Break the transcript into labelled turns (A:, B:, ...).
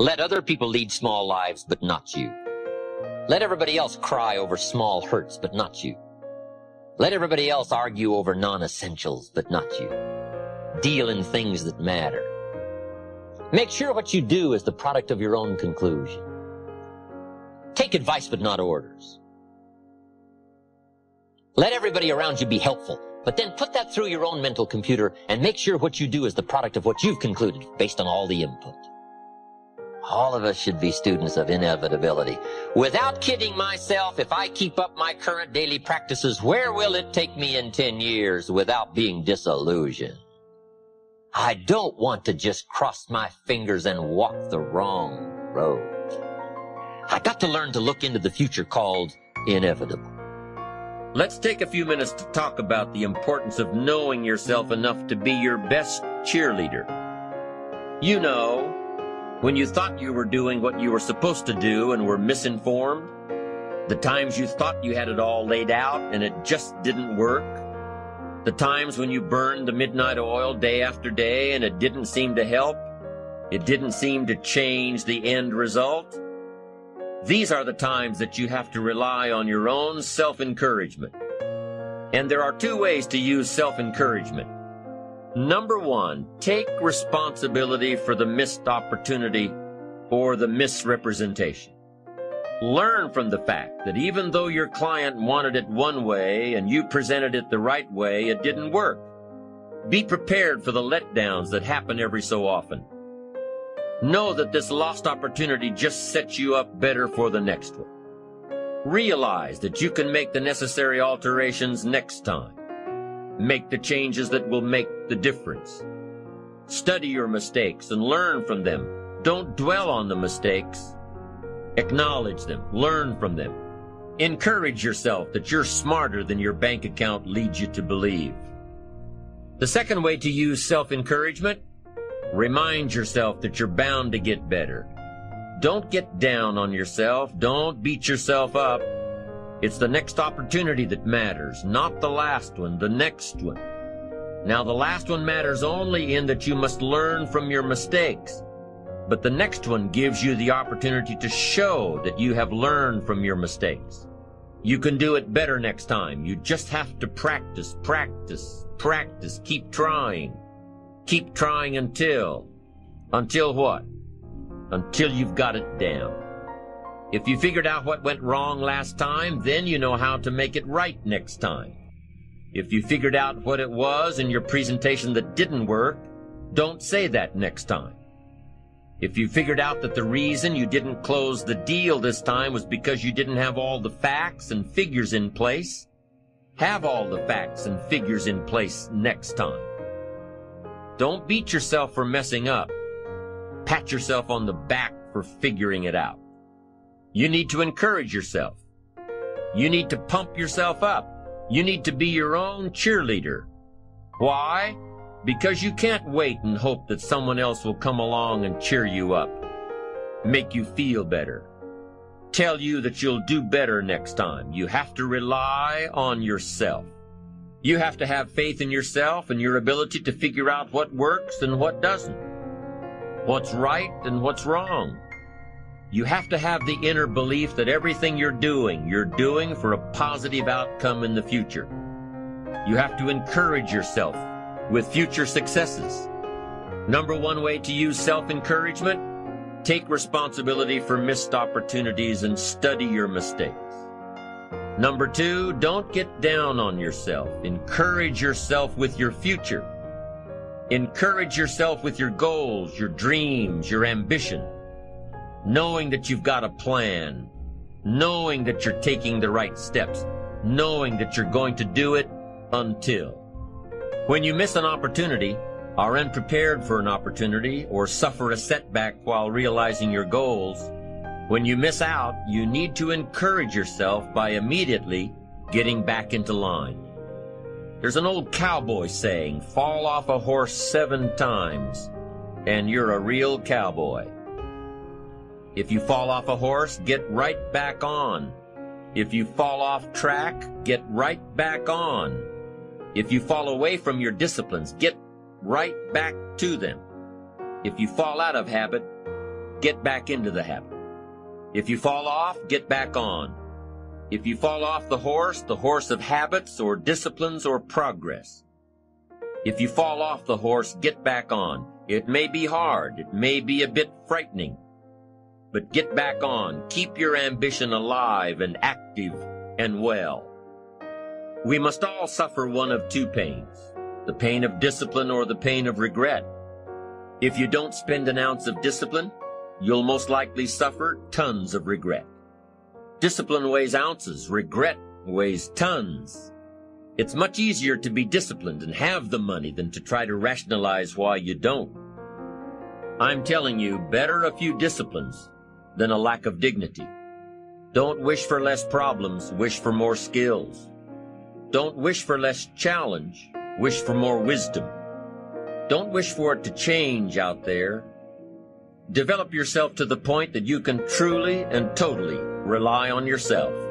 A: Let other people lead small lives, but not you. Let everybody else cry over small hurts, but not you. Let everybody else argue over non-essentials, but not you. Deal in things that matter. Make sure what you do is the product of your own conclusion. Take advice, but not orders. Let everybody around you be helpful, but then put that through your own mental computer and make sure what you do is the product of what you've concluded based on all the input. All of us should be students of inevitability. Without kidding myself, if I keep up my current daily practices, where will it take me in 10 years without being disillusioned? I don't want to just cross my fingers and walk the wrong road. I got to learn to look into the future called inevitable.
B: Let's take a few minutes to talk about the importance of knowing yourself enough to be your best cheerleader. You know, when you thought you were doing what you were supposed to do and were misinformed, the times you thought you had it all laid out and it just didn't work, the times when you burned the midnight oil day after day and it didn't seem to help, it didn't seem to change the end result. These are the times that you have to rely on your own self-encouragement. And there are two ways to use self-encouragement. Number one, take responsibility for the missed opportunity or the misrepresentation. Learn from the fact that even though your client wanted it one way and you presented it the right way, it didn't work. Be prepared for the letdowns that happen every so often. Know that this lost opportunity just sets you up better for the next one. Realize that you can make the necessary alterations next time. Make the changes that will make the difference. Study your mistakes and learn from them. Don't dwell on the mistakes. Acknowledge them. Learn from them. Encourage yourself that you're smarter than your bank account leads you to believe. The second way to use self-encouragement, remind yourself that you're bound to get better. Don't get down on yourself. Don't beat yourself up. It's the next opportunity that matters, not the last one, the next one. Now the last one matters only in that you must learn from your mistakes. But the next one gives you the opportunity to show that you have learned from your mistakes. You can do it better next time. You just have to practice, practice, practice, keep trying. Keep trying until, until what? Until you've got it down. If you figured out what went wrong last time, then you know how to make it right next time. If you figured out what it was in your presentation that didn't work, don't say that next time. If you figured out that the reason you didn't close the deal this time was because you didn't have all the facts and figures in place, have all the facts and figures in place next time. Don't beat yourself for messing up. Pat yourself on the back for figuring it out. You need to encourage yourself. You need to pump yourself up. You need to be your own cheerleader. Why? Because you can't wait and hope that someone else will come along and cheer you up, make you feel better, tell you that you'll do better next time. You have to rely on yourself. You have to have faith in yourself and your ability to figure out what works and what doesn't, what's right and what's wrong. You have to have the inner belief that everything you're doing, you're doing for a positive outcome in the future. You have to encourage yourself with future successes. Number one way to use self-encouragement, take responsibility for missed opportunities and study your mistakes. Number two, don't get down on yourself. Encourage yourself with your future. Encourage yourself with your goals, your dreams, your ambition knowing that you've got a plan, knowing that you're taking the right steps, knowing that you're going to do it until. When you miss an opportunity, are unprepared for an opportunity, or suffer a setback while realizing your goals, when you miss out, you need to encourage yourself by immediately getting back into line. There's an old cowboy saying, fall off a horse seven times, and you're a real cowboy. If you fall off a horse, get right back on. If you fall off track, get right back on. If you fall away from your disciplines, get right back to them. If you fall out of habit, get back into the habit. If you fall off, get back on. If you fall off the horse, the horse of habits or disciplines or progress. If you fall off the horse, get back on. It may be hard. It may be a bit frightening. But get back on. Keep your ambition alive and active and well. We must all suffer one of two pains, the pain of discipline or the pain of regret. If you don't spend an ounce of discipline, you'll most likely suffer tons of regret. Discipline weighs ounces, regret weighs tons. It's much easier to be disciplined and have the money than to try to rationalize why you don't. I'm telling you, better a few disciplines than a lack of dignity. Don't wish for less problems, wish for more skills. Don't wish for less challenge, wish for more wisdom. Don't wish for it to change out there. Develop yourself to the point that you can truly and totally rely on yourself.